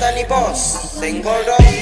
Dani Boss, Single Rock.